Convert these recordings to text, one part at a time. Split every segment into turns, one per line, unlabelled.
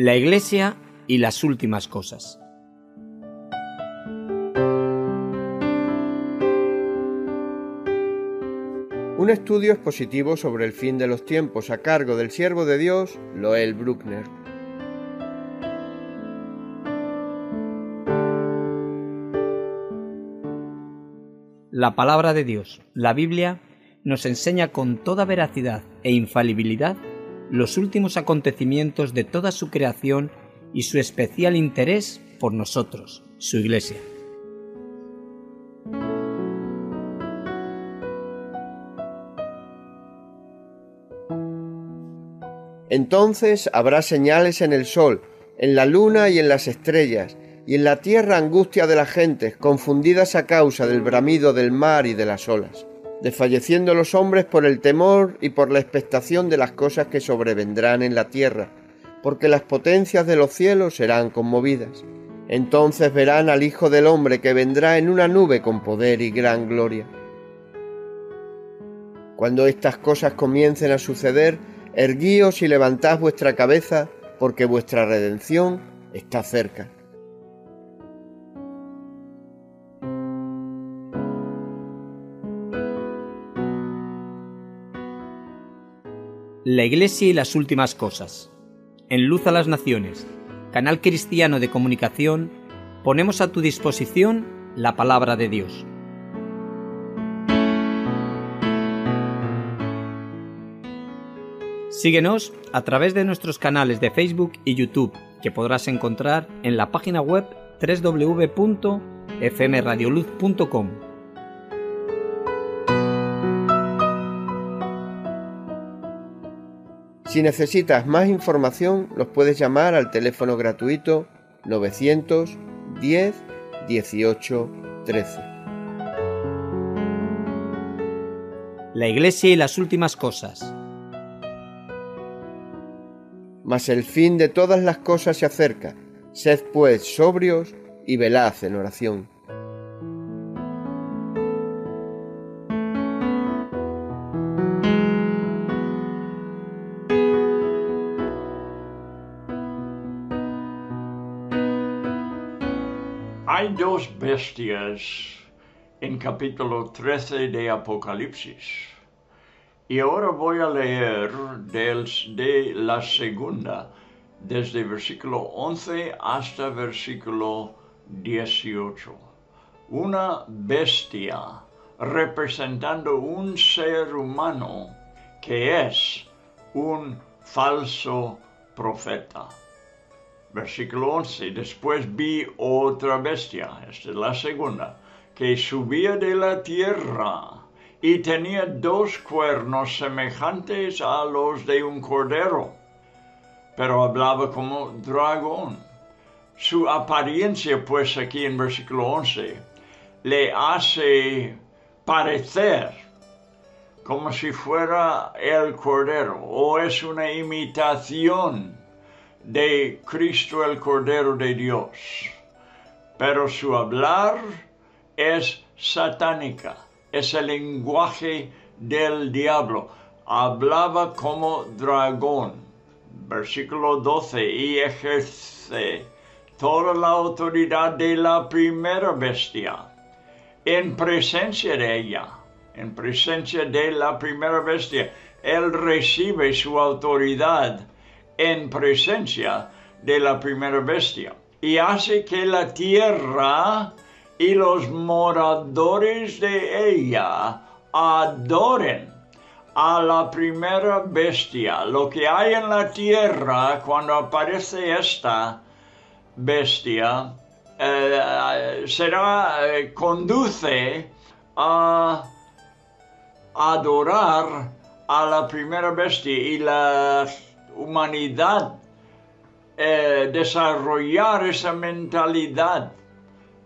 La Iglesia y las últimas cosas.
Un estudio expositivo sobre el fin de los tiempos a cargo del siervo de Dios, Loel Bruckner.
La palabra de Dios, la Biblia, nos enseña con toda veracidad e infalibilidad los últimos acontecimientos de toda su creación y su especial interés por nosotros, su Iglesia.
Entonces habrá señales en el sol, en la luna y en las estrellas, y en la tierra angustia de las gentes, confundidas a causa del bramido del mar y de las olas, desfalleciendo los hombres por el temor y por la expectación de las cosas que sobrevendrán en la tierra, porque las potencias de los cielos serán conmovidas. Entonces verán al Hijo del Hombre que vendrá en una nube con poder y gran gloria. Cuando estas cosas comiencen a suceder, erguíos y levantad vuestra cabeza, porque vuestra redención está cerca.
La Iglesia y las últimas cosas. En Luz a las Naciones, canal cristiano de comunicación, ponemos a tu disposición la palabra de Dios. Síguenos a través de nuestros canales de Facebook y YouTube, que podrás encontrar en la página web www.fmradioluz.com.
Si necesitas más información, los puedes llamar al teléfono gratuito 910 18 13.
La Iglesia y las últimas cosas.
Mas el fin de todas las cosas se acerca. Sed pues sobrios y velad en oración.
Bestias en capítulo 13 de Apocalipsis. Y ahora voy a leer del, de la segunda, desde versículo 11 hasta versículo 18. Una bestia representando un ser humano que es un falso profeta. Versículo 11. Después vi otra bestia, esta es la segunda, que subía de la tierra y tenía dos cuernos semejantes a los de un cordero, pero hablaba como dragón. Su apariencia, pues aquí en versículo 11, le hace parecer como si fuera el cordero o es una imitación de Cristo el Cordero de Dios. Pero su hablar es satánica es el lenguaje del diablo. Hablaba como dragón. Versículo 12. Y ejerce toda la autoridad de la primera bestia en presencia de ella. En presencia de la primera bestia. Él recibe su autoridad en presencia de la primera bestia. Y hace que la tierra y los moradores de ella adoren a la primera bestia. Lo que hay en la tierra cuando aparece esta bestia eh, será, eh, conduce a adorar a la primera bestia y la humanidad eh, desarrollar esa mentalidad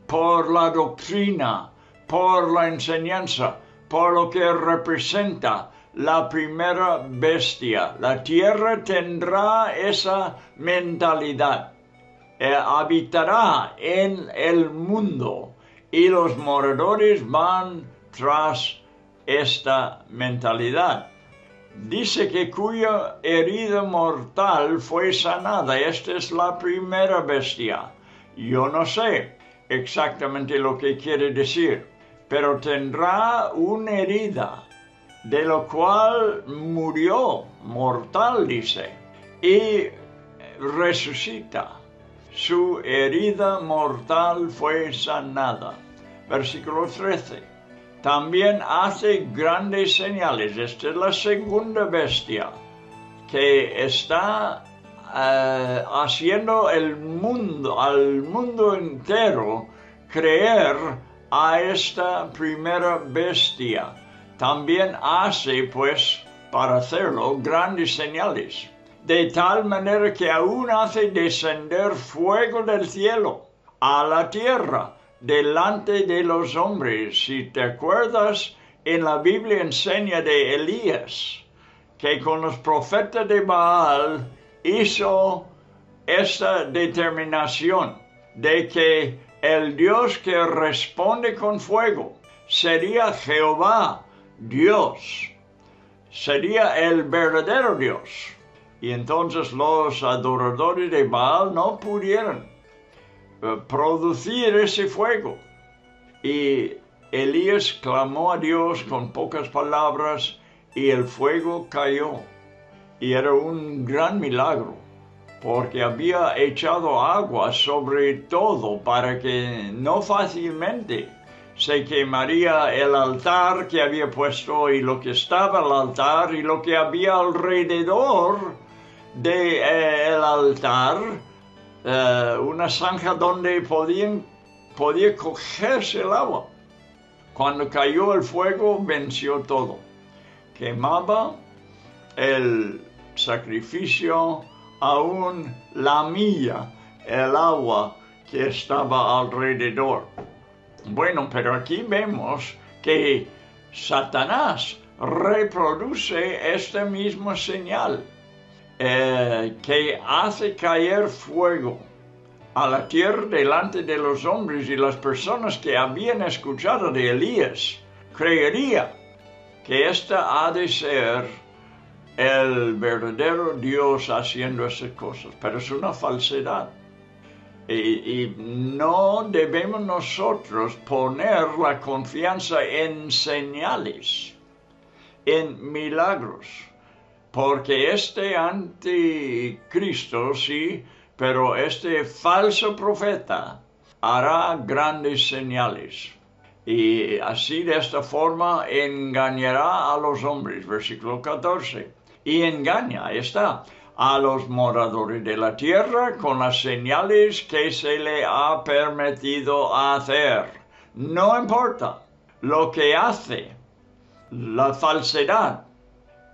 por la doctrina, por la enseñanza, por lo que representa la primera bestia. La tierra tendrá esa mentalidad. Eh, habitará en el mundo y los moradores van tras esta mentalidad. Dice que cuya herida mortal fue sanada. Esta es la primera bestia. Yo no sé exactamente lo que quiere decir, pero tendrá una herida, de lo cual murió, mortal dice, y resucita. Su herida mortal fue sanada. Versículo 13. También hace grandes señales. Esta es la segunda bestia que está eh, haciendo el mundo, al mundo entero, creer a esta primera bestia. También hace, pues, para hacerlo, grandes señales, de tal manera que aún hace descender fuego del cielo a la tierra delante de los hombres. Si te acuerdas, en la Biblia enseña de Elías, que con los profetas de Baal hizo esta determinación de que el Dios que responde con fuego sería Jehová, Dios, sería el verdadero Dios. Y entonces los adoradores de Baal no pudieron producir ese fuego. Y Elías clamó a Dios con pocas palabras y el fuego cayó. Y era un gran milagro, porque había echado agua sobre todo para que no fácilmente se quemaría el altar que había puesto y lo que estaba al altar y lo que había alrededor del eh, altar, eh, una zanja donde podían, podía cogerse el agua. Cuando cayó el fuego, venció todo. Quemaba el sacrificio, aún la milla el agua que estaba alrededor. Bueno, pero aquí vemos que Satanás reproduce esta misma señal eh, que hace caer fuego a la tierra delante de los hombres y las personas que habían escuchado de Elías creería que esta ha de ser el verdadero Dios haciendo esas cosas, pero es una falsedad. Y, no debemos nosotros poner la confianza en señales, en milagros, porque este anticristo, sí, pero este falso profeta hará grandes señales. Y así de esta forma engañará a los hombres. Versículo 14. Y engaña, está a los moradores de la tierra con las señales que se le ha permitido hacer. No importa lo que hace, la falsedad,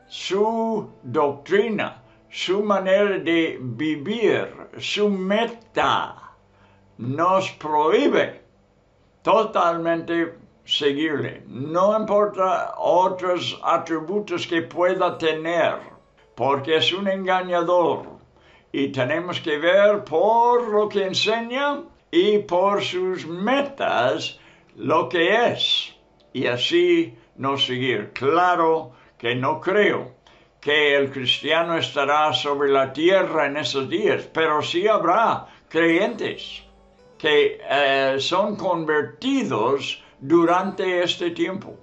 su doctrina, su manera de vivir, su meta, nos prohíbe totalmente seguirle. No importa otros atributos que pueda tener porque es un engañador y tenemos que ver por lo que enseña y por sus metas lo que es y así no seguir. Claro que no creo que el cristiano estará sobre la tierra en esos días, pero sí habrá creyentes que eh, son convertidos durante este tiempo.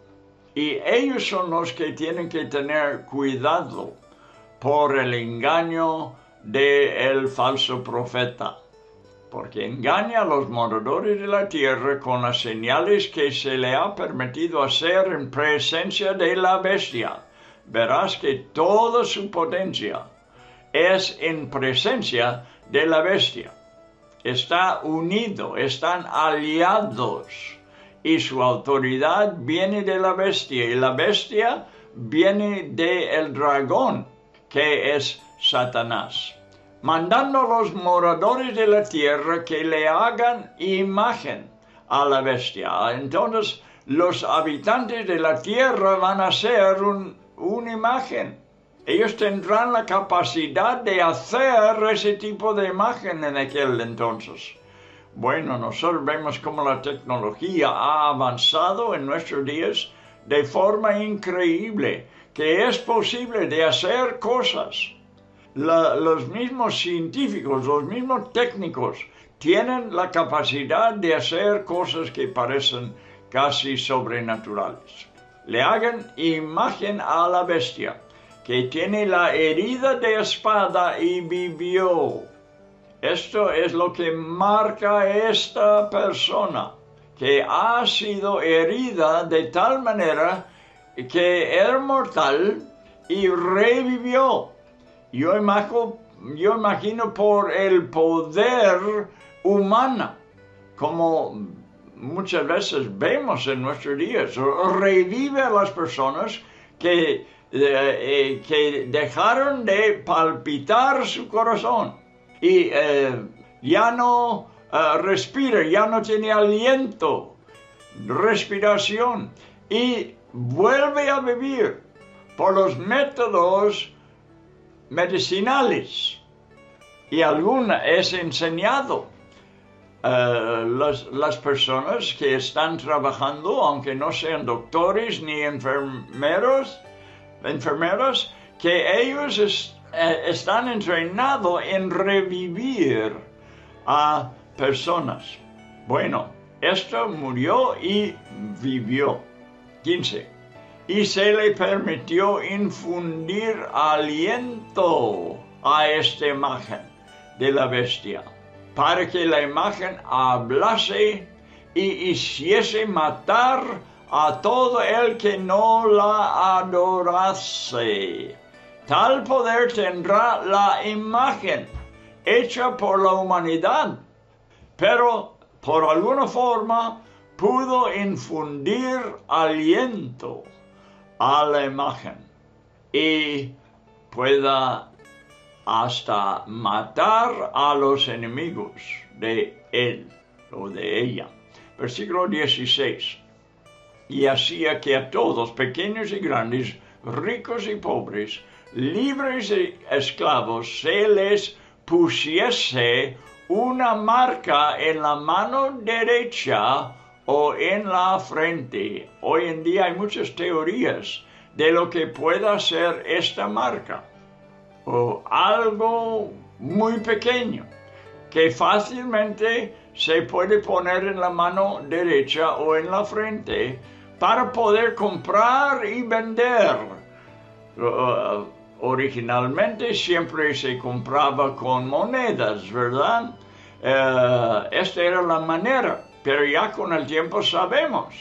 Y ellos son los que tienen que tener cuidado por el engaño del falso profeta, porque engaña a los moradores de la tierra con las señales que se le ha permitido hacer en presencia de la bestia. Verás que toda su potencia es en presencia de la bestia. Está unido, están aliados y su autoridad viene de la bestia y la bestia viene del dragón que es Satanás, mandando a los moradores de la tierra que le hagan imagen a la bestia. Entonces los habitantes de la tierra van a ser una imagen. Ellos tendrán la capacidad de hacer ese tipo de imagen en aquel entonces. Bueno, nosotros vemos cómo la tecnología ha avanzado en nuestros días de forma increíble que es posible de hacer cosas. los mismos científicos, los mismos técnicos tienen la capacidad de hacer cosas que parecen casi sobrenaturales. Le hagan imagen a la bestia que tiene la herida de espada y vivió. Esto es lo que marca esta persona, que ha sido herida de tal manera que era mortal y revivió. Yo imagino, yo imagino por el poder humano, como muchas veces vemos en nuestros días, revive a las personas que, eh, eh, que dejaron de palpitar su corazón. Y eh, ya no respira, ya no tiene aliento, respiración. Y vuelve a vivir por los métodos medicinales. Y alguna es enseñado eh, las, personas que están trabajando, aunque no sean doctores ni enfermeros, enfermeras, que ellos eh, están entrenados en revivir a personas. Bueno, esto murió y vivió. 15. Y se le permitió infundir aliento a esta imagen de la bestia para que la imagen hablase y hiciese matar a todo el que no la adorase. Tal poder tendrá la imagen hecha por la humanidad, pero por alguna forma pudo infundir aliento a la imagen y pueda hasta matar a los enemigos de él o de ella. Versículo 16. Y hacía que a todos, pequeños y grandes, ricos y pobres, libres y esclavos, se les pusiese una marca en la mano derecha o en la frente. Hoy en día hay muchas teorías de lo que pueda ser esta marca o algo muy pequeño que fácilmente se puede poner en la mano derecha o en la frente para poder comprar y vender. Uh, originalmente siempre se compraba con monedas, ¿verdad? Uh, esta era la manera, pero ya con el tiempo sabemos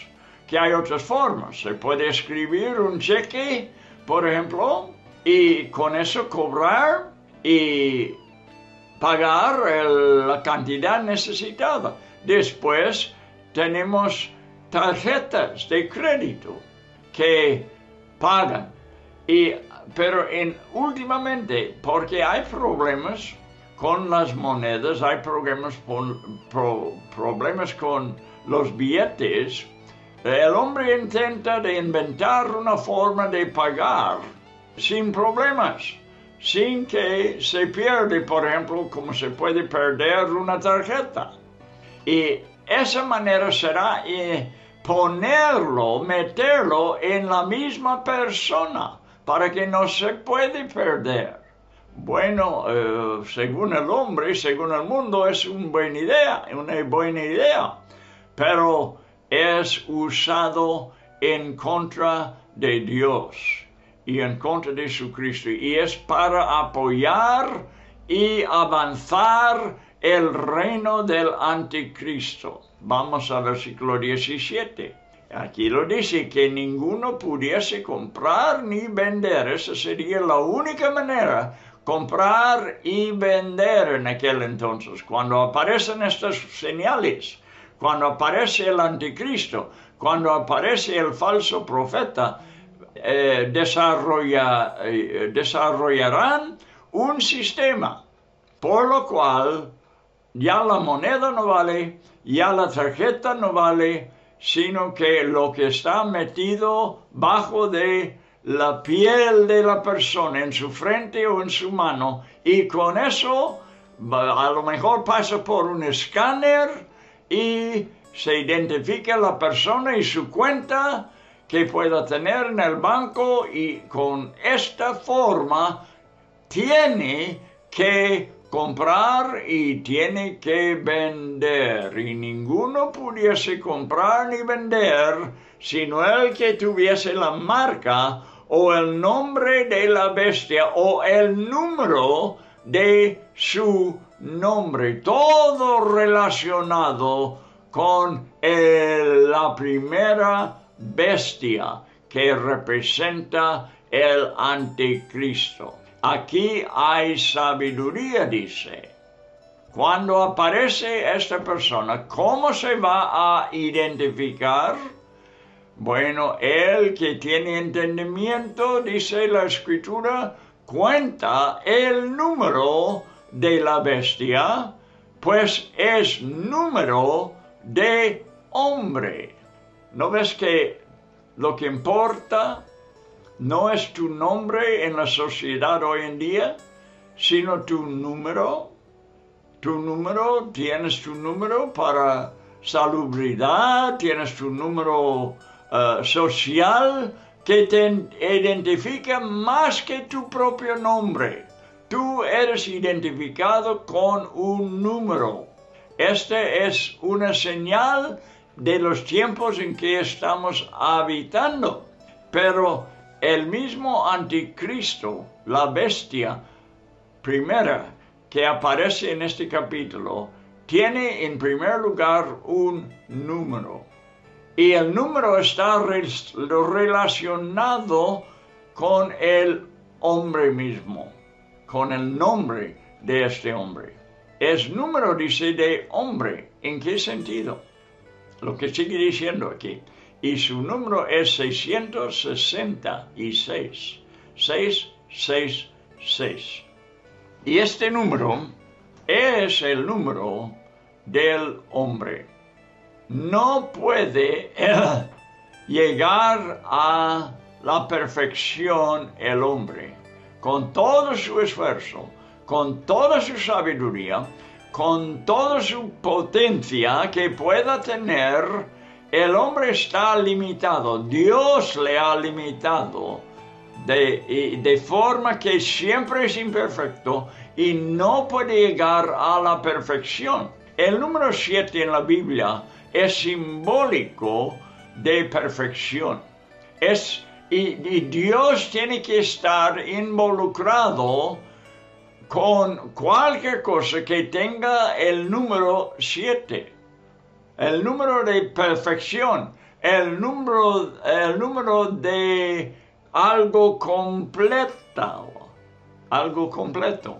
que hay otras formas. Se puede escribir un cheque, por ejemplo, y con eso cobrar y pagar la cantidad necesitada. Después tenemos tarjetas de crédito que pagan. Y, pero en, últimamente, porque hay problemas con las monedas, hay problemas con, problemas con los billetes, el hombre intenta de inventar una forma de pagar sin problemas, sin que se pierde, por ejemplo, como se puede perder una tarjeta. Y esa manera será eh, ponerlo, meterlo en la misma persona para que no se puede perder. Bueno, eh, según el hombre, según el mundo, es una buena idea, una buena idea, pero es usado en contra de Dios y en contra de Jesucristo. Y es para apoyar y avanzar el reino del anticristo. Vamos al versículo 17. Aquí lo dice que ninguno pudiese comprar ni vender. Esa sería la única manera, comprar y vender en aquel entonces. Cuando aparecen estas señales, cuando aparece el anticristo, cuando aparece el falso profeta, eh, desarrolla, eh, desarrollarán un sistema por lo cual ya la moneda no vale, ya la tarjeta no vale, sino que lo que está metido bajo de la piel de la persona, en su frente o en su mano, y con eso a lo mejor pasa por un escáner y se identifica la persona y su cuenta que pueda tener en el banco y con esta forma tiene que comprar y tiene que vender. Y ninguno pudiese comprar ni vender sino el que tuviese la marca o el nombre de la bestia o el número de su nombre, todo relacionado con la primera bestia que representa el anticristo. Aquí hay sabiduría, dice. Cuando aparece esta persona, ¿cómo se va a identificar? Bueno, el que tiene entendimiento, dice la escritura, cuenta el número de la bestia, pues es número de hombre. ¿No ves que lo que importa no es tu nombre en la sociedad hoy en día, sino tu número? Tu número, tienes tu número para salubridad, tienes tu número eh, social que te identifica más que tu propio nombre. Tú eres identificado con un número. Este es una señal de los tiempos en que estamos habitando. Pero el mismo anticristo, la bestia primera que aparece en este capítulo, tiene en primer lugar un número. Y el número está relacionado con el hombre mismo, con el nombre de este hombre. Es número, dice, de hombre. ¿En qué sentido? Lo que sigue diciendo aquí. Y su número es 666. 666. Y este número es el número del hombre no puede llegar a la perfección el hombre con todo su esfuerzo, con toda su sabiduría, con toda su potencia que pueda tener, el hombre está limitado, Dios le ha limitado de, forma que siempre es imperfecto y no puede llegar a la perfección. El número 7 en la Biblia es simbólico de perfección. Es, y, Dios tiene que estar involucrado con cualquier cosa que tenga el número 7, el número de perfección, el número, el número de algo completo, algo completo.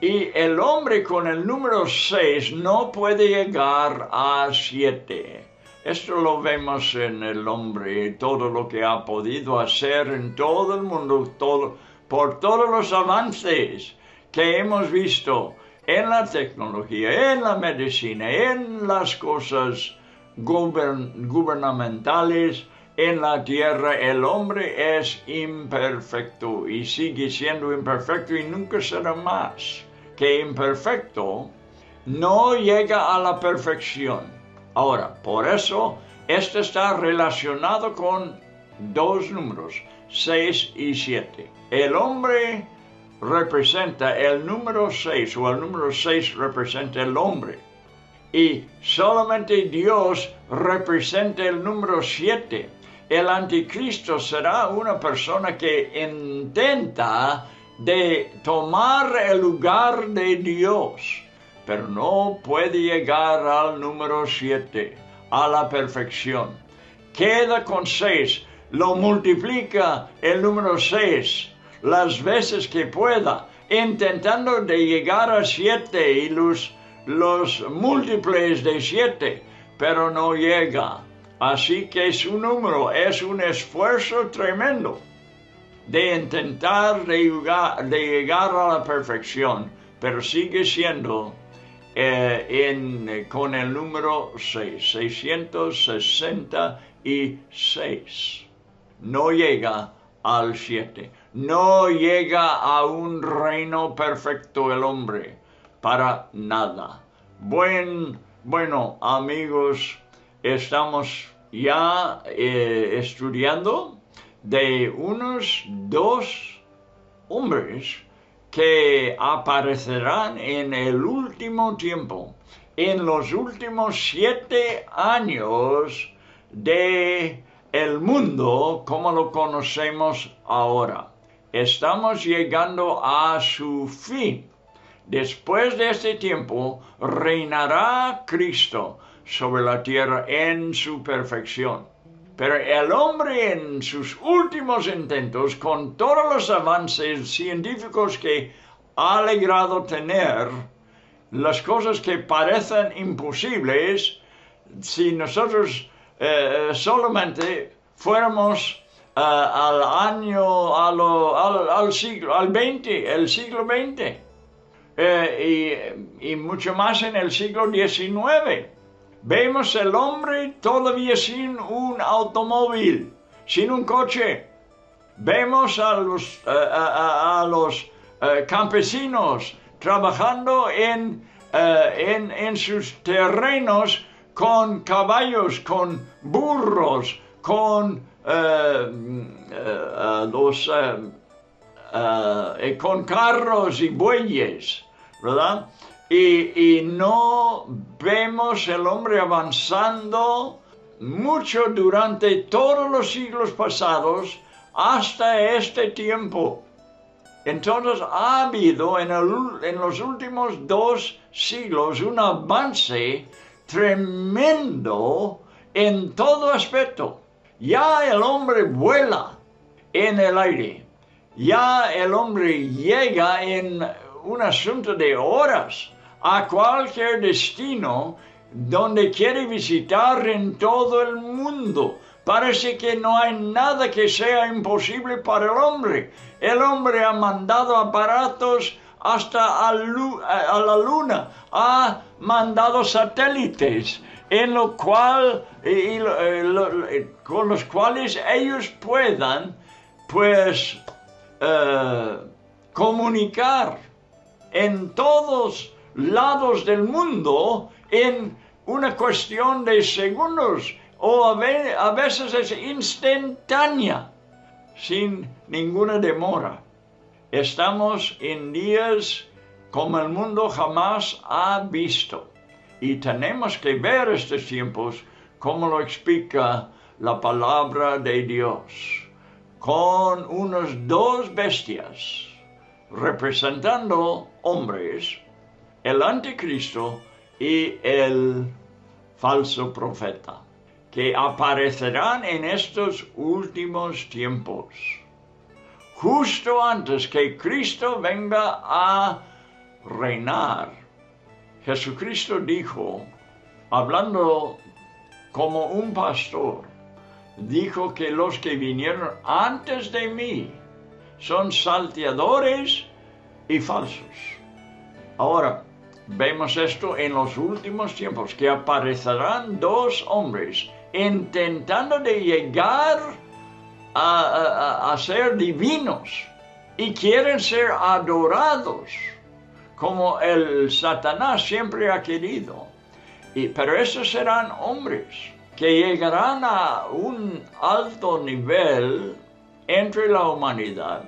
Y el hombre con el número 6 no puede llegar a 7. Esto lo vemos en el hombre, todo lo que ha podido hacer en todo el mundo, todo, por todos los avances que hemos visto en la tecnología, en la medicina, en las cosas gubernamentales, en la tierra, el hombre es imperfecto y sigue siendo imperfecto y nunca será más que imperfecto no llega a la perfección. Ahora, por eso, esto está relacionado con dos números, 6 y 7. El hombre representa el número 6 o el número 6 representa el hombre. Y solamente Dios representa el número 7. El anticristo será una persona que intenta de tomar el lugar de Dios, pero no puede llegar al número 7, a la perfección. Queda con 6, lo multiplica el número 6 las veces que pueda, intentando de llegar a 7 y los, los múltiples de 7, pero no llega. Así que su número es un esfuerzo tremendo de intentar de llegar, a la perfección, pero sigue siendo eh, con el número 6, 666. No llega al 7. No llega a un reino perfecto el hombre, para nada. Buen, bueno, amigos, estamos ya eh, estudiando de unos dos hombres que aparecerán en el último tiempo, en los últimos siete años de el mundo como lo conocemos ahora. Estamos llegando a su fin. Después de este tiempo reinará Cristo sobre la tierra en su perfección. Pero el hombre en sus últimos intentos, con todos los avances científicos que ha logrado tener, las cosas que parecen imposibles, si nosotros eh, solamente fuéramos al año, al, siglo, al 20, el siglo 20, eh, y, mucho más en el siglo 19. Vemos el hombre todavía sin un automóvil, sin un coche. Vemos a los, a, los campesinos trabajando en, en, en sus terrenos con caballos, con burros, con eh, eh, eh, con carros y bueyes, ¿verdad? Y, no vemos el hombre avanzando mucho durante todos los siglos pasados hasta este tiempo. Entonces ha habido en los últimos dos siglos un avance tremendo en todo aspecto. Ya el hombre vuela en el aire. Ya el hombre llega en un asunto de horas a cualquier destino donde quiere visitar en todo el mundo. Parece que no hay nada que sea imposible para el hombre. El hombre ha mandado aparatos hasta a, la luna, ha mandado satélites en lo cual, eh, con los cuales ellos puedan, pues, eh, comunicar en todos lados del mundo en una cuestión de segundos o a veces es instantánea, sin ninguna demora. Estamos en días como el mundo jamás ha visto y tenemos que ver estos tiempos como lo explica la palabra de Dios, con unos dos bestias representando hombres, el anticristo y el falso profeta, que aparecerán en estos últimos tiempos justo antes que Cristo venga a reinar. Jesucristo dijo, hablando como un pastor, dijo que los que vinieron antes de mí son salteadores y falsos. Ahora, vemos esto en los últimos tiempos, que aparecerán dos hombres intentando de llegar a, ser divinos y quieren ser adorados como el Satanás siempre ha querido. Y, pero esos serán hombres que llegarán a un alto nivel entre la humanidad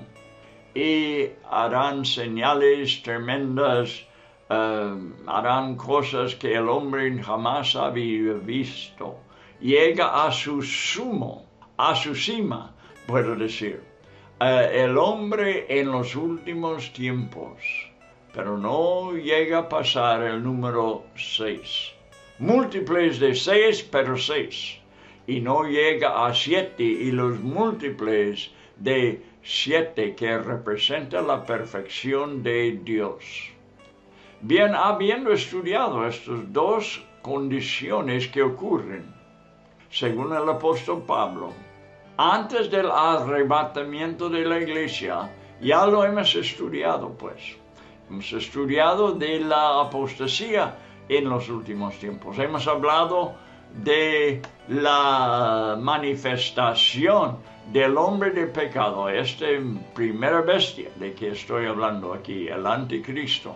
y harán señales tremendas, eh, harán cosas que el hombre jamás había visto. Llega a su sumo, a su cima, puedo decir, eh, el hombre en los últimos tiempos, pero no llega a pasar el número 6. Múltiples de 6, pero 6. Y no llega a 7 y los múltiples de 7 que representa la perfección de Dios. Bien, habiendo estudiado estas dos condiciones que ocurren, según el apóstol Pablo, antes del arrebatamiento de la iglesia, ya lo hemos estudiado, pues. Hemos estudiado de la apostasía en los últimos tiempos. Hemos hablado de la manifestación del hombre de pecado, esta primera bestia de que estoy hablando aquí, el anticristo.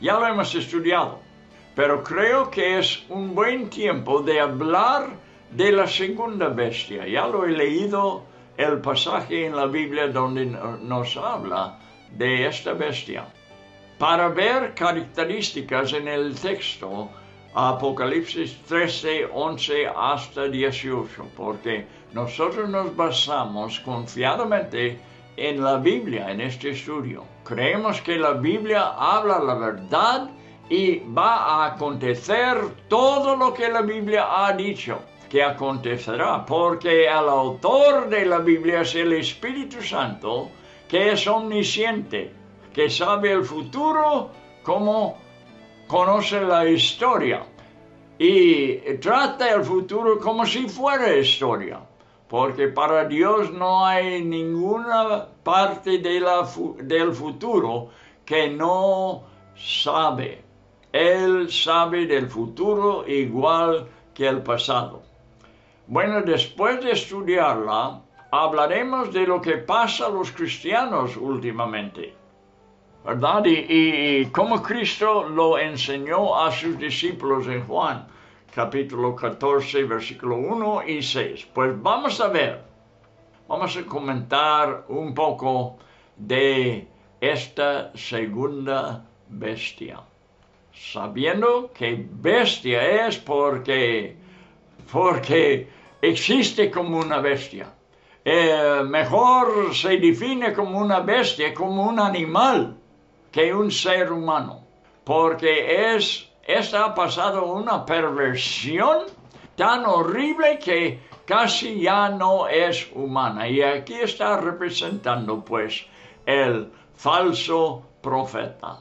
Ya lo hemos estudiado, pero creo que es un buen tiempo de hablar de la segunda bestia. Ya lo he leído el pasaje en la Biblia donde nos habla de esta bestia. Para ver características en el texto, Apocalipsis 13, 11 hasta 18, porque nosotros nos basamos confiadamente en la Biblia, en este estudio. Creemos que la Biblia habla la verdad y va a acontecer todo lo que la Biblia ha dicho que acontecerá, porque el autor de la Biblia es el Espíritu Santo, que es omnisciente, que sabe el futuro como conoce la historia y trata el futuro como si fuera historia, porque para Dios no hay ninguna parte del futuro que no sabe. Él sabe del futuro igual que el pasado. Bueno, después de estudiarla, hablaremos de lo que pasa a los cristianos últimamente. ¿Verdad? Y, cómo Cristo lo enseñó a sus discípulos en Juan, capítulo 14, versículo 1 y 6. Pues vamos a ver, vamos a comentar un poco de esta segunda bestia. Sabiendo que bestia es porque, porque existe como una bestia. Eh, mejor se define como una bestia, como un animal, que un ser humano, porque es, esta ha pasado una perversión tan horrible que casi ya no es humana. Y aquí está representando pues el falso profeta.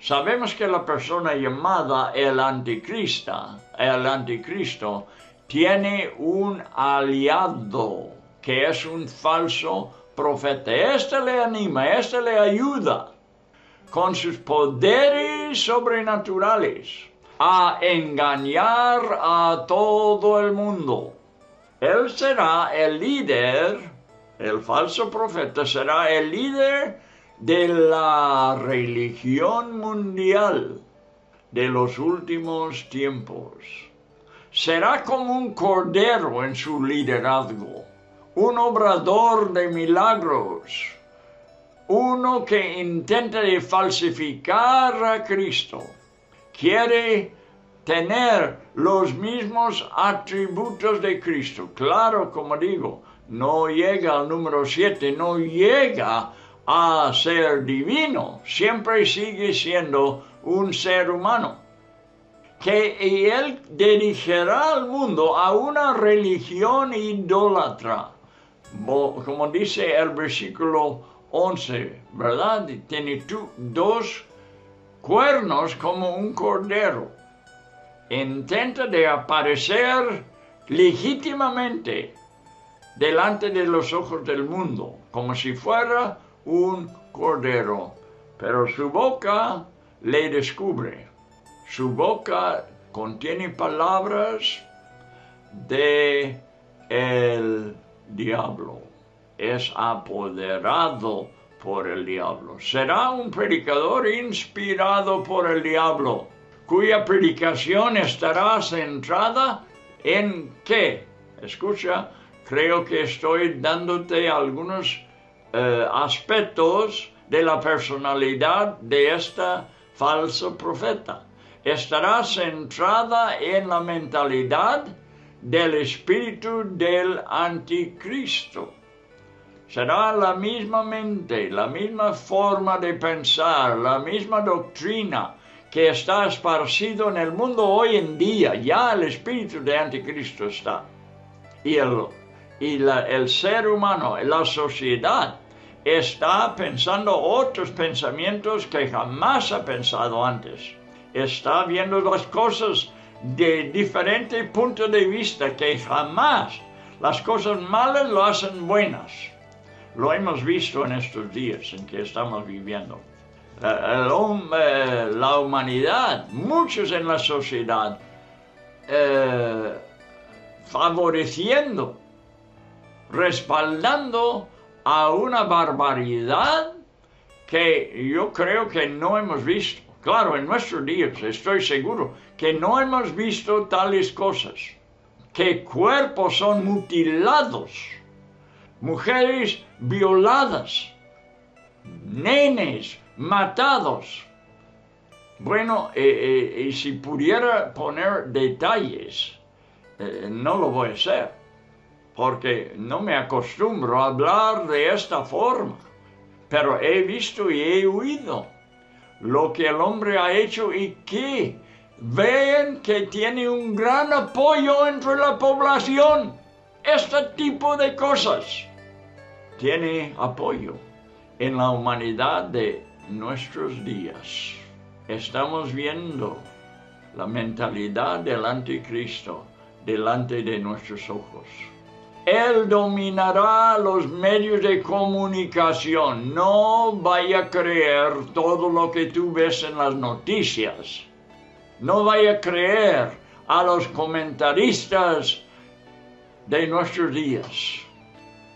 Sabemos que la persona llamada el anticristo, el anticristo, tiene un aliado que es un falso profeta. Este le anima, este le ayuda con sus poderes sobrenaturales a engañar a todo el mundo. Él será el líder, el falso profeta será el líder de la religión mundial de los últimos tiempos será como un cordero en su liderazgo, un obrador de milagros, uno que intenta falsificar a Cristo, quiere tener los mismos atributos de Cristo. Claro, como digo, no llega al número 7, no llega a ser divino, siempre sigue siendo un ser humano que él dirigirá al mundo a una religión idólatra. Como dice el versículo 11, ¿verdad? Tiene dos cuernos como un cordero. Intenta de aparecer legítimamente delante de los ojos del mundo, como si fuera un cordero, pero su boca le descubre. Su boca contiene palabras de el diablo. Es apoderado por el diablo. Será un predicador inspirado por el diablo, cuya predicación estará centrada en qué. Escucha, creo que estoy dándote algunos eh, aspectos de la personalidad de esta falso profeta estará centrada en la mentalidad del espíritu del anticristo. Será la misma mente, la misma forma de pensar, la misma doctrina que está esparcido en el mundo hoy en día. Ya el espíritu de anticristo está. Y el, el ser humano, la sociedad, está pensando otros pensamientos que jamás ha pensado antes está viendo las cosas de diferente punto de vista, que jamás las cosas malas lo hacen buenas. Lo hemos visto en estos días en que estamos viviendo. Eh, el, la humanidad, muchos en la sociedad, eh, favoreciendo, respaldando a una barbaridad que yo creo que no hemos visto. Claro, en nuestros días estoy seguro que no hemos visto tales cosas. que cuerpos son mutilados, mujeres violadas, nenes matados. Bueno, eh, eh, y si pudiera poner detalles, eh, no lo voy a hacer, porque no me acostumbro a hablar de esta forma, pero he visto y he oído lo que el hombre ha hecho y que ven que tiene un gran apoyo entre la población. Este tipo de cosas tiene apoyo en la humanidad de nuestros días. Estamos viendo la mentalidad del anticristo delante de nuestros ojos. Él dominará los medios de comunicación. No vaya a creer todo lo que tú ves en las noticias. No vaya a creer a los comentaristas de nuestros días.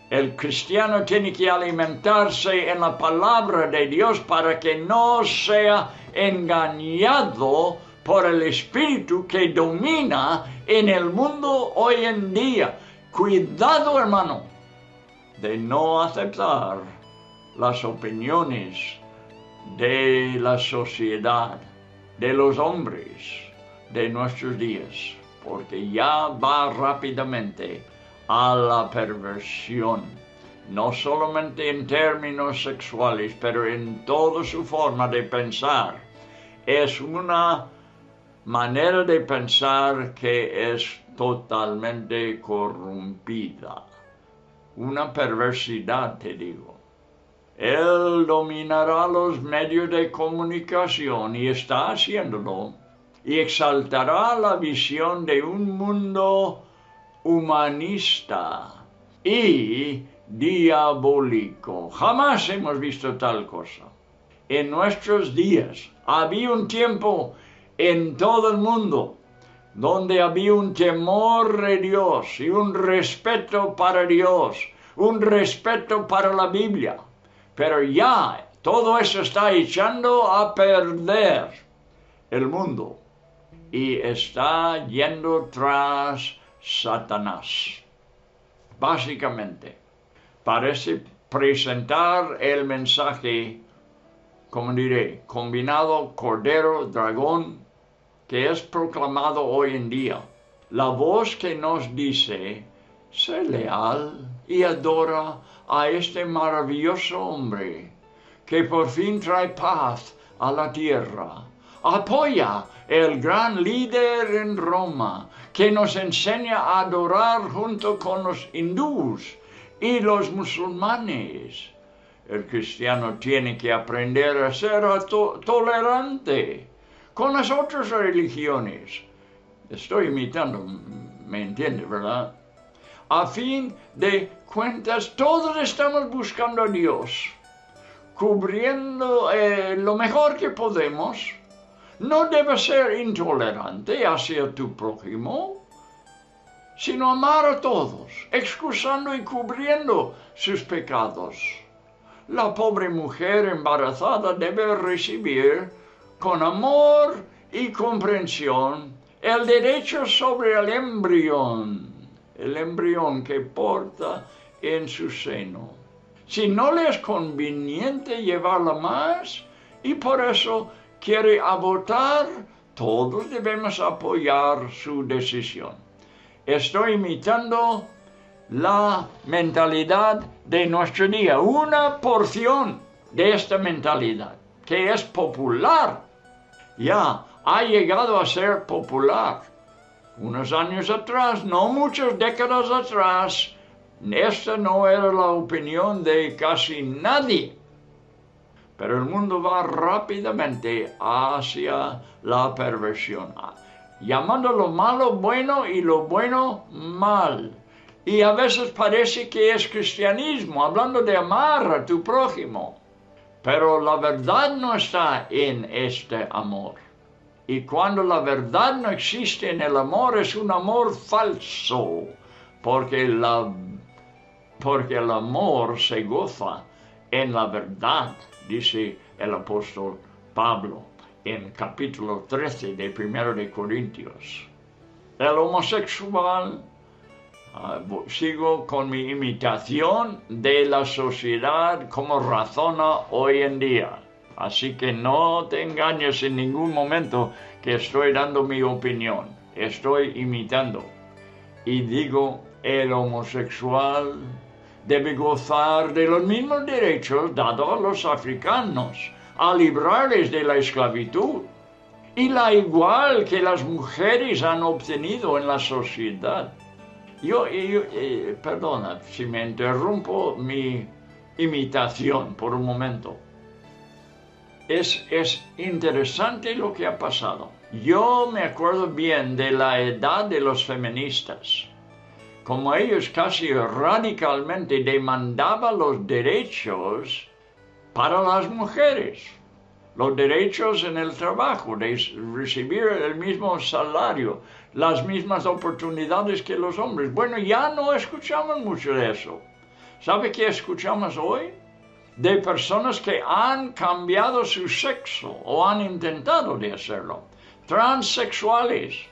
El cristiano tiene que alimentarse en la palabra de Dios para que no sea engañado por el espíritu que domina en el mundo hoy en día. Cuidado, hermano, de no aceptar las opiniones de la sociedad, de los hombres de nuestros días, porque ya va rápidamente a la perversión, no solamente en términos sexuales, pero en toda su forma de pensar. Es una manera de pensar que es totalmente corrompida. Una perversidad, te digo. Él dominará los medios de comunicación y está haciéndolo y exaltará la visión de un mundo humanista y diabólico. Jamás hemos visto tal cosa. En nuestros días había un tiempo en todo el mundo donde había un temor de Dios y un respeto para Dios, un respeto para la Biblia. Pero ya todo eso está echando a perder el mundo y está yendo tras Satanás. Básicamente, parece presentar el mensaje, como diré, combinado cordero-dragón que es proclamado hoy en día. La voz que nos dice, sé leal y adora a este maravilloso hombre que por fin trae paz a la tierra. Apoya el gran líder en Roma que nos enseña a adorar junto con los hindús y los musulmanes. El cristiano tiene que aprender a ser tolerante con las otras religiones. Estoy imitando, me entiende, ¿verdad? A fin de cuentas, todos estamos buscando a Dios, cubriendo eh, lo mejor que podemos. No debes ser intolerante hacia tu prójimo, sino amar a todos, excusando y cubriendo sus pecados. La pobre mujer embarazada debe recibir con amor y comprensión el derecho sobre el embrión, el embrión que porta en su seno. Si no le es conveniente llevarla más y por eso quiere abortar, todos debemos apoyar su decisión. Estoy imitando la mentalidad de nuestro día, una porción de esta mentalidad que es popular ya ha llegado a ser popular. Unos años atrás, no muchas décadas atrás, esta no era la opinión de casi nadie. Pero el mundo va rápidamente hacia la perversión, llamando lo malo bueno y lo bueno mal. Y a veces parece que es cristianismo, hablando de amar a tu prójimo. Pero la verdad no está en este amor. Y cuando la verdad no existe en el amor es un amor falso, porque, la, el amor se goza en la verdad, dice el apóstol Pablo en capítulo 13 de 1 de Corintios. El homosexual Ah, sigo con mi imitación de la sociedad como razona hoy en día. Así que no te engañes en ningún momento que estoy dando mi opinión. Estoy imitando. Y digo, el homosexual debe gozar de los mismos derechos dados a los africanos, a librarles de la esclavitud y la igual que las mujeres han obtenido en la sociedad. Yo, yo- eh, perdona si me interrumpo mi imitación por un momento. Es, es interesante lo que ha pasado. Yo me acuerdo bien de la edad de los feministas, como ellos casi radicalmente demandaban los derechos para las mujeres los derechos en el trabajo, de recibir el mismo salario, las mismas oportunidades que los hombres. Bueno, ya no escuchamos mucho de eso. ¿Sabe qué escuchamos hoy? De personas que han cambiado su sexo o han intentado de hacerlo. Transexuales.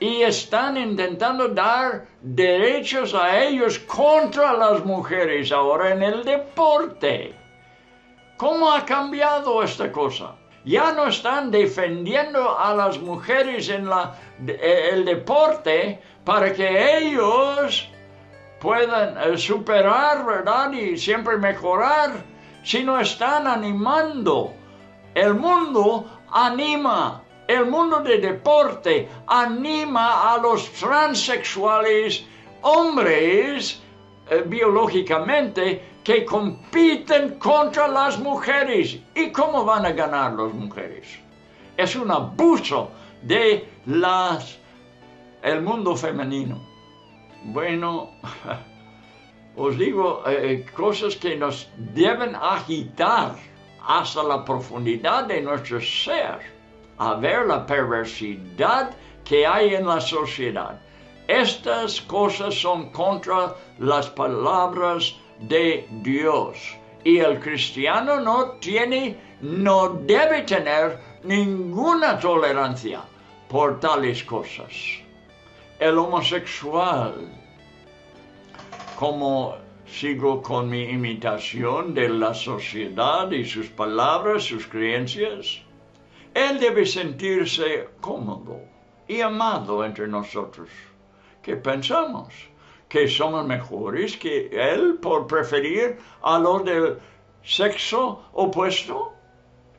Y están intentando dar derechos a ellos contra las mujeres ahora en el deporte. ¿Cómo ha cambiado esta cosa? Ya no están defendiendo a las mujeres en de- el deporte para que ellos puedan eh, superar, ¿verdad? Y siempre mejorar, sino están animando. El mundo anima, el mundo de deporte anima a los transexuales hombres eh, biológicamente que compiten contra las mujeres. ¿Y cómo van a ganar las mujeres? Es un abuso de las, el mundo femenino. Bueno, os digo eh, cosas que nos deben agitar hasta la profundidad de nuestro ser, a ver la perversidad que hay en la sociedad. Estas cosas son contra las palabras de Dios. Y el cristiano no tiene, no debe tener ninguna tolerancia por tales cosas. El homosexual, como sigo con mi imitación de la sociedad y sus palabras, sus creencias, él debe sentirse cómodo y amado entre nosotros. ¿Qué pensamos? ¿Que somos mejores que él por preferir a los del sexo opuesto?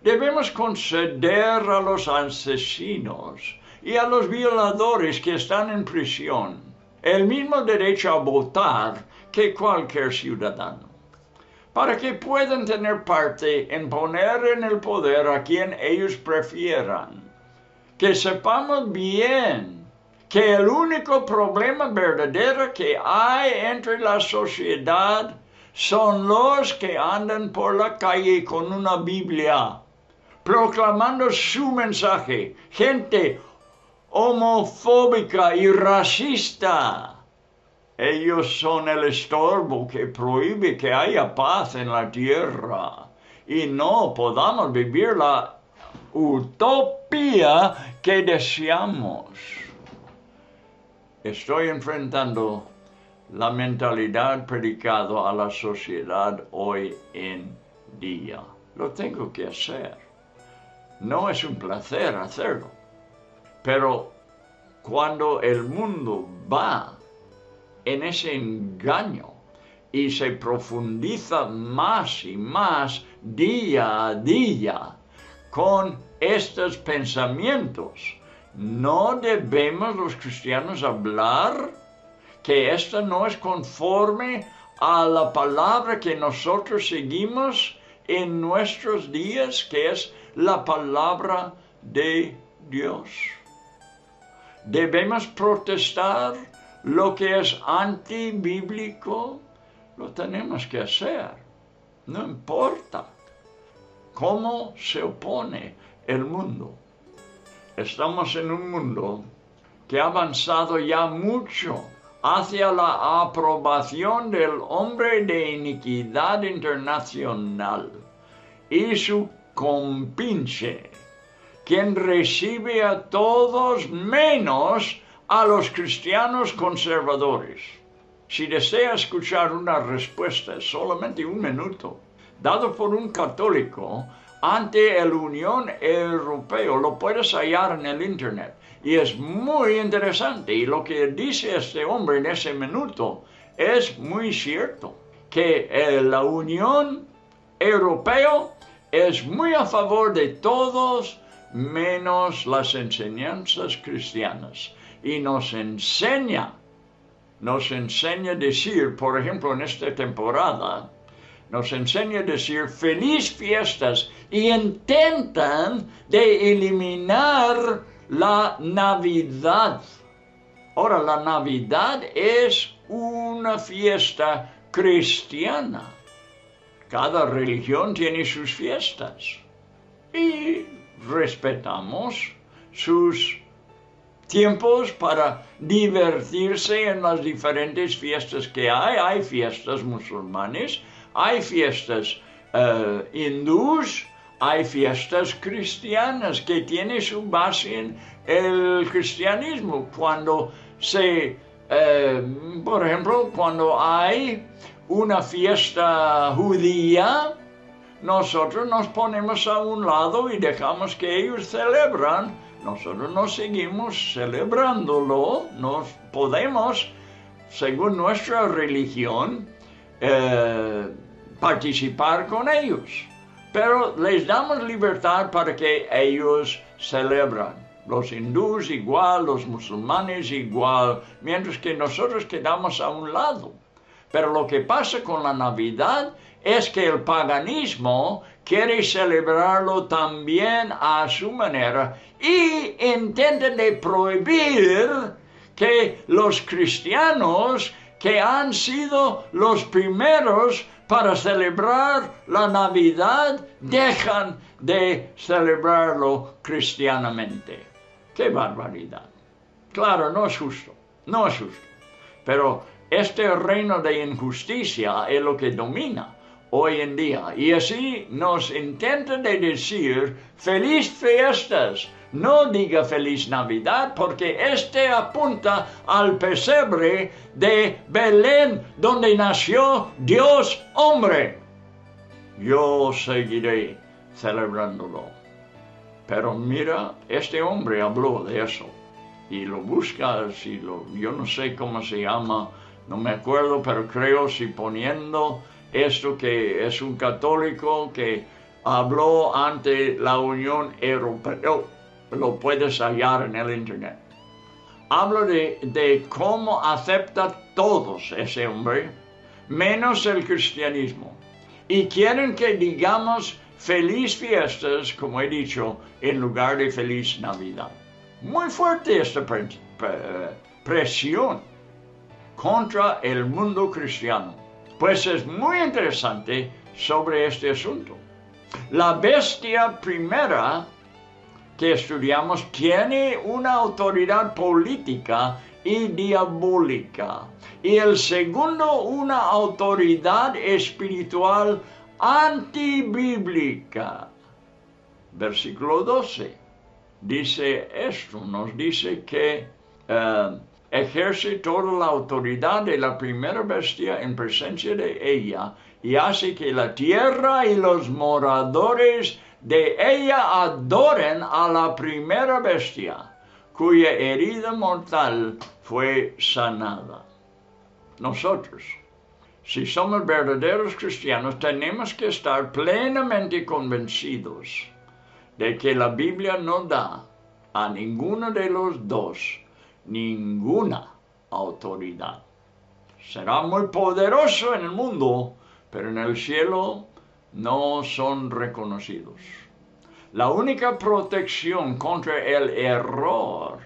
Debemos conceder a los asesinos y a los violadores que están en prisión el mismo derecho a votar que cualquier ciudadano, para que puedan tener parte en poner en el poder a quien ellos prefieran. Que sepamos bien que el único problema verdadero que hay entre la sociedad son los que andan por la calle con una Biblia, proclamando su mensaje, gente homofóbica y racista. Ellos son el estorbo que prohíbe que haya paz en la tierra y no podamos vivir la utopía que deseamos. Estoy enfrentando la mentalidad predicado a la sociedad hoy en día. Lo tengo que hacer. No es un placer hacerlo. Pero cuando el mundo va en ese engaño y se profundiza más y más día a día con estos pensamientos, ¿no debemos los cristianos hablar que esto no es conforme a la palabra que nosotros seguimos en nuestros días, que es la palabra de Dios? debemos protestar lo que es antibíblico, lo tenemos que hacer. No importa cómo se opone el mundo. Estamos en un mundo que ha avanzado ya mucho hacia la aprobación del hombre de iniquidad internacional y su compinche quien recibe a todos menos a los cristianos conservadores. Si desea escuchar una respuesta, solamente un minuto, dado por un católico ante la Unión Europea, lo puedes hallar en el Internet. Y es muy interesante. Y lo que dice este hombre en ese minuto es muy cierto. Que eh, la Unión Europea es muy a favor de todos menos las enseñanzas cristianas. Y nos enseña, nos enseña a decir, por ejemplo, en esta temporada, nos enseña a decir feliz fiestas y intentan de eliminar la Navidad. Ahora, la Navidad es una fiesta cristiana. Cada religión tiene sus fiestas y respetamos sus tiempos para divertirse en las diferentes fiestas que hay. Hay fiestas musulmanes, hay fiestas uh, hindús, hay fiestas cristianas que tienen su base en el cristianismo. Cuando se, uh, por ejemplo, cuando hay una fiesta judía, nosotros nos ponemos a un lado y dejamos que ellos celebran. Nosotros no seguimos celebrándolo, nos podemos, según nuestra religión, eh, participar con ellos. Pero les damos libertad para que ellos celebran. Los hindús igual, los musulmanes igual, mientras que nosotros quedamos a un lado. Pero lo que pasa con la Navidad es que el paganismo quiere celebrarlo también a su manera y intenta de prohibir que los cristianos que han sido los primeros para celebrar la Navidad dejan de celebrarlo cristianamente. ¡Qué barbaridad! Claro, no es justo, no es justo. Pero este reino de injusticia es lo que domina hoy en día. Y así nos intentan de decir feliz fiestas. No diga feliz Navidad porque este apunta al pesebre de Belén donde nació Dios hombre. Yo seguiré celebrándolo. Pero mira, este hombre habló de eso y lo busca, si lo, yo no sé cómo se llama, no me acuerdo, pero creo si poniendo esto que es un católico que habló ante la Unión Europea, lo puedes hallar en el Internet. Habla de, cómo acepta todos ese hombre, menos el cristianismo. Y quieren que digamos feliz fiestas, como he dicho, en lugar de feliz Navidad. Muy fuerte esta presión contra el mundo cristiano. Pues es muy interesante sobre este asunto. La bestia primera que estudiamos tiene una autoridad política y diabólica. Y el segundo, una autoridad espiritual antibíblica. Versículo 12 dice esto, nos dice que eh, ejerce toda la autoridad de la primera bestia en presencia de ella y hace que la tierra y los moradores de ella adoren a la primera bestia, cuya herida mortal fue sanada. Nosotros, si somos verdaderos cristianos, tenemos que estar plenamente convencidos de que la Biblia no da a ninguno de los dos ninguna autoridad. Será muy poderoso en el mundo, pero en el cielo no son reconocidos. La única protección contra el error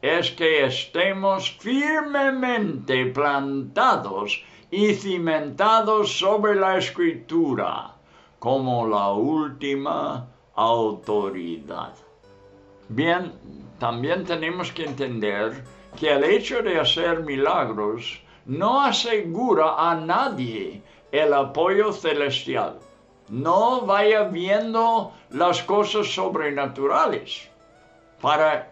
es que estemos firmemente plantados y cimentados sobre la escritura como la última autoridad. Bien, también tenemos que entender que el hecho de hacer milagros no asegura a nadie el apoyo celestial. No vaya viendo las cosas sobrenaturales para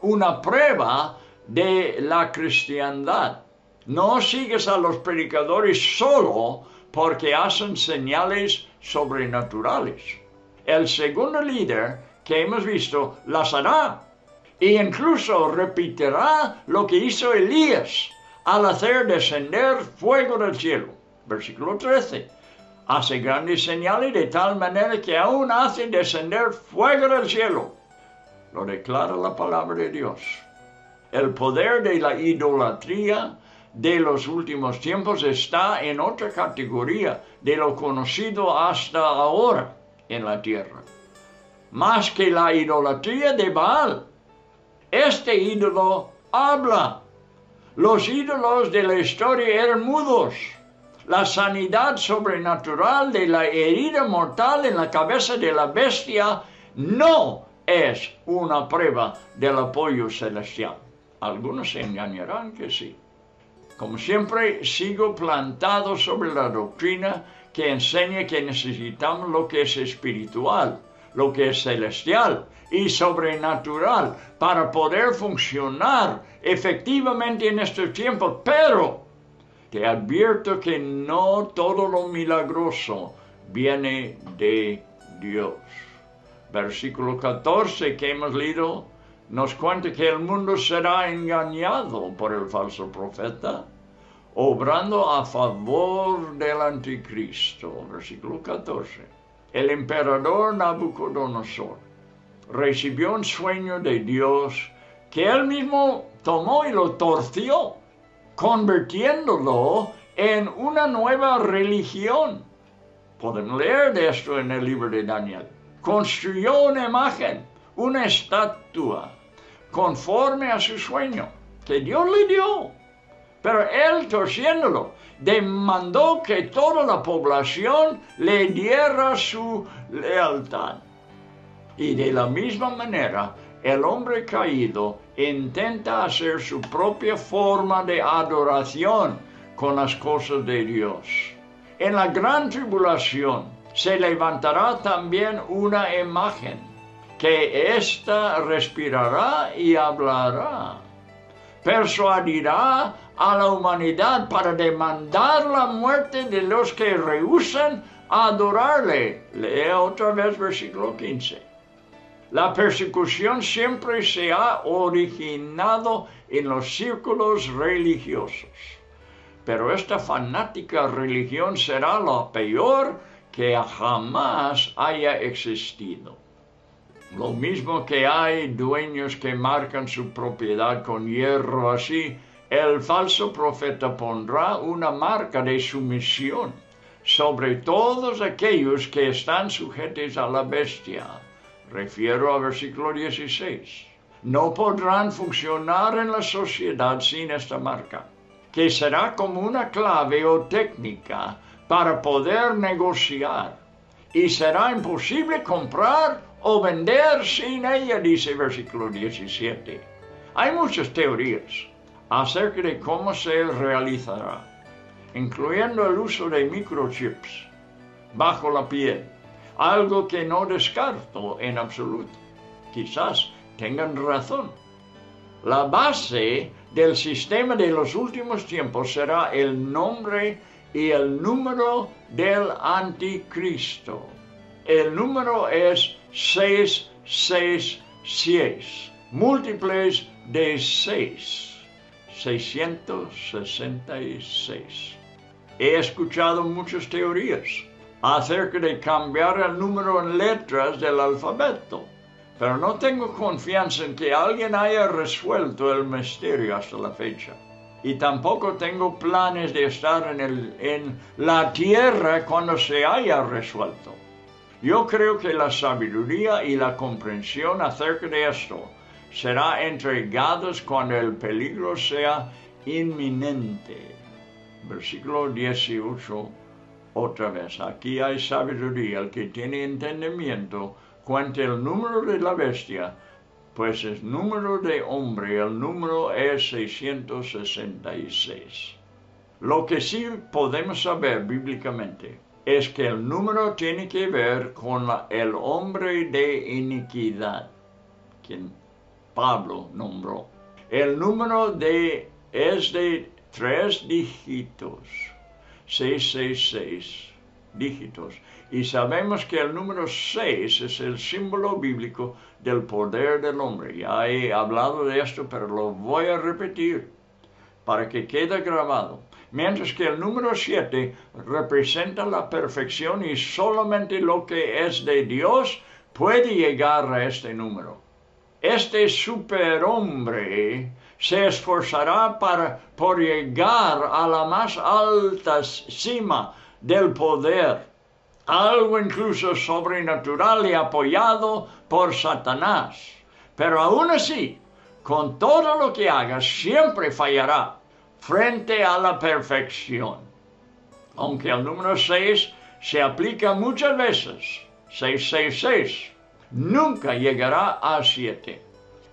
una prueba de la cristiandad. No sigues a los predicadores solo porque hacen señales sobrenaturales. El segundo líder que hemos visto las hará e incluso repetirá lo que hizo Elías al hacer descender fuego del cielo. Versículo 13. Hace grandes señales de tal manera que aún hace descender fuego del cielo. Lo declara la palabra de Dios. El poder de la idolatría de los últimos tiempos está en otra categoría de lo conocido hasta ahora en la tierra. Más que la idolatría de Baal. Este ídolo habla. Los ídolos de la historia eran mudos. La sanidad sobrenatural de la herida mortal en la cabeza de la bestia no es una prueba del apoyo celestial. Algunos se engañarán que sí. Como siempre, sigo plantado sobre la doctrina que enseña que necesitamos lo que es espiritual, lo que es celestial y sobrenatural para poder funcionar efectivamente en estos tiempos. Pero te advierto que no todo lo milagroso viene de Dios. Versículo 14 que hemos leído nos cuenta que el mundo será engañado por el falso profeta, obrando a favor del anticristo. Versículo 14. El emperador Nabucodonosor recibió un sueño de Dios que él mismo tomó y lo torció, convirtiéndolo en una nueva religión. Podemos leer de esto en el libro de Daniel. Construyó una imagen, una estatua, conforme a su sueño que Dios le dio. Pero él, torciéndolo, demandó que toda la población le diera su lealtad. Y de la misma manera, el hombre caído intenta hacer su propia forma de adoración con las cosas de Dios. En la gran tribulación se levantará también una imagen que ésta respirará y hablará. Persuadirá a la humanidad para demandar la muerte de los que rehusan adorarle. Lea otra vez versículo 15. La persecución siempre se ha originado en los círculos religiosos, pero esta fanática religión será la peor que jamás haya existido. Lo mismo que hay dueños que marcan su propiedad con hierro así, el falso profeta pondrá una marca de sumisión sobre todos aquellos que están sujetos a la bestia. Refiero al versículo 16. No podrán funcionar en la sociedad sin esta marca, que será como una clave o técnica para poder negociar. Y será imposible comprar o vender sin ella, dice versículo 17. Hay muchas teorías acerca de cómo se realizará, incluyendo el uso de microchips bajo la piel, algo que no descarto en absoluto. Quizás tengan razón. La base del sistema de los últimos tiempos será el nombre y el número del anticristo. El número es 666, múltiples de 6, 666. He escuchado muchas teorías acerca de cambiar el número en letras del alfabeto, pero no tengo confianza en que alguien haya resuelto el misterio hasta la fecha. Y tampoco tengo planes de estar en, el, en la tierra cuando se haya resuelto. Yo creo que la sabiduría y la comprensión acerca de esto será entregadas cuando el peligro sea inminente. Versículo 18, otra vez. Aquí hay sabiduría. El que tiene entendimiento cuente el número de la bestia, pues el número de hombre, el número es 666. Lo que sí podemos saber bíblicamente es que el número tiene que ver con el hombre de iniquidad, quien Pablo nombró. El número de, es de tres dígitos, 666 dígitos. Y sabemos que el número 6 es el símbolo bíblico del poder del hombre. Ya he hablado de esto, pero lo voy a repetir para que quede grabado. Mientras que el número 7 representa la perfección y solamente lo que es de Dios puede llegar a este número. Este superhombre se esforzará para, por llegar a la más alta cima del poder, algo incluso sobrenatural y apoyado por Satanás. Pero aún así, con todo lo que haga, siempre fallará frente a la perfección. Aunque el número 6 se aplica muchas veces, 666, nunca llegará a 7.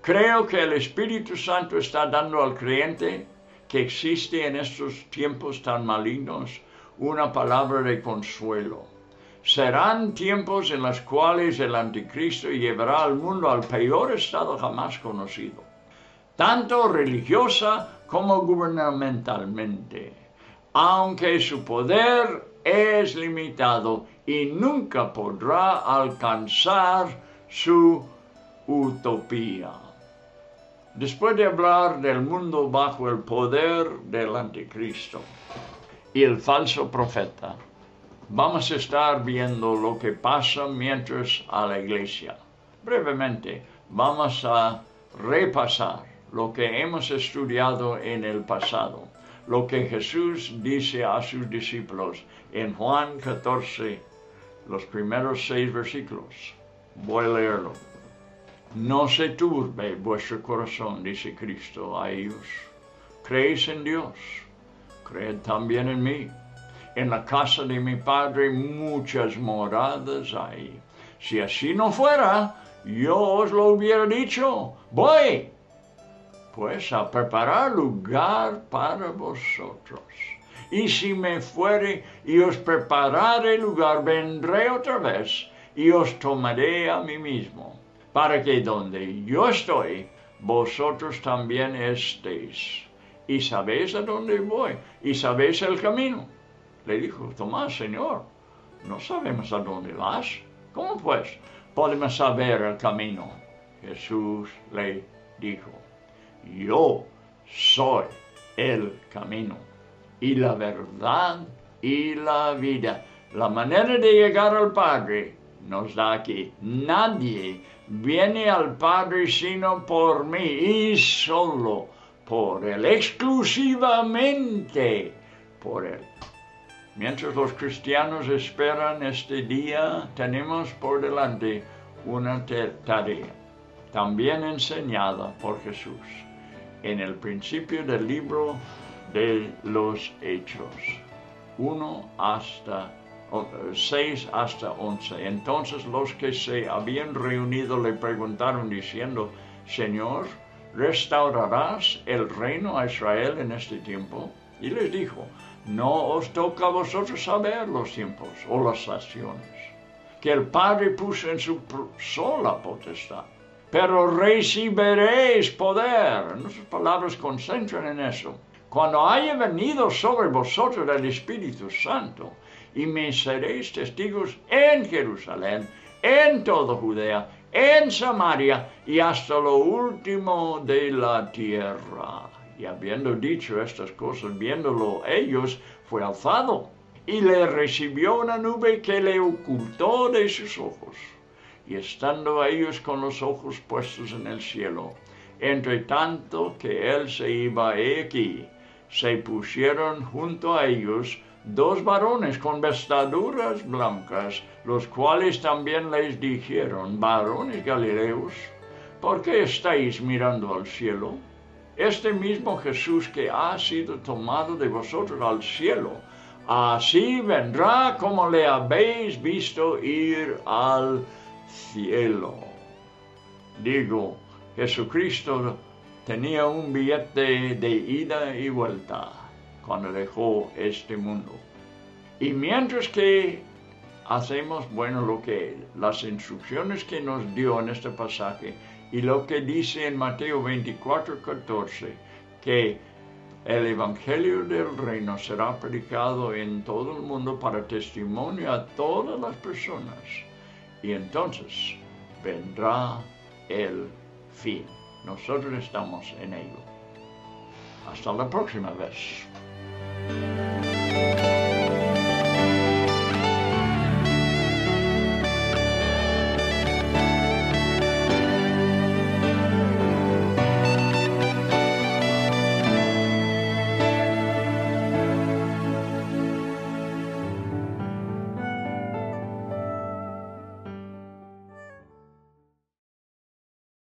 Creo que el Espíritu Santo está dando al creyente que existe en estos tiempos tan malignos una palabra de consuelo. Serán tiempos en los cuales el anticristo llevará al mundo al peor estado jamás conocido, tanto religiosa como gubernamentalmente, aunque su poder es limitado y nunca podrá alcanzar su utopía. Después de hablar del mundo bajo el poder del anticristo y el falso profeta, vamos a estar viendo lo que pasa mientras a la iglesia. Brevemente, vamos a repasar lo que hemos estudiado en el pasado, lo que Jesús dice a sus discípulos en Juan 14, los primeros seis versículos. Voy a leerlo. No se turbe vuestro corazón, dice Cristo a ellos. Creéis en Dios, creed también en mí. En la casa de mi Padre muchas moradas hay. Si así no fuera, yo os lo hubiera dicho. Voy, pues, a preparar lugar para vosotros. Y si me fuere y os preparare lugar, vendré otra vez y os tomaré a mí mismo para que donde yo estoy, vosotros también estéis. Y sabéis a dónde voy, y sabéis el camino. Le dijo Tomás, Señor, no sabemos a dónde vas. ¿Cómo pues podemos saber el camino? Jesús le dijo, yo soy el camino y la verdad y la vida. La manera de llegar al Padre nos da aquí. Nadie viene al Padre sino por mí y solo por Él, exclusivamente por Él. Mientras los cristianos esperan este día, tenemos por delante una tarea, también enseñada por Jesús en el principio del libro de los Hechos, 1 hasta 6 hasta 11. Entonces los que se habían reunido le preguntaron diciendo, Señor, ¿restaurarás el reino a Israel en este tiempo? Y les dijo, no os toca a vosotros saber los tiempos o las estaciones, que el Padre puso en su sola potestad. Pero recibiréis poder. Nuestras palabras concentran en eso. Cuando haya venido sobre vosotros el Espíritu Santo, y me seréis testigos en Jerusalén, en toda Judea, en Samaria y hasta lo último de la tierra. Y habiendo dicho estas cosas, viéndolo ellos, fue alzado y le recibió una nube que le ocultó de sus ojos. Y estando ellos con los ojos puestos en el cielo, entre tanto que él se iba aquí, se pusieron junto a ellos dos varones con vestaduras blancas, los cuales también les dijeron, varones galileos, ¿por qué estáis mirando al cielo? Este mismo Jesús que ha sido tomado de vosotros al cielo, así vendrá como le habéis visto ir al cielo. Digo, Jesucristo tenía un billete de ida y vuelta cuando dejó este mundo. Y mientras que hacemos, bueno, lo que las instrucciones que nos dio en este pasaje y lo que dice en Mateo 24, 14, que El Evangelio del Reino será predicado en todo el mundo para testimonio a todas las personas. Y entonces vendrá el fin. Nosotros estamos en ello. Hasta la próxima vez.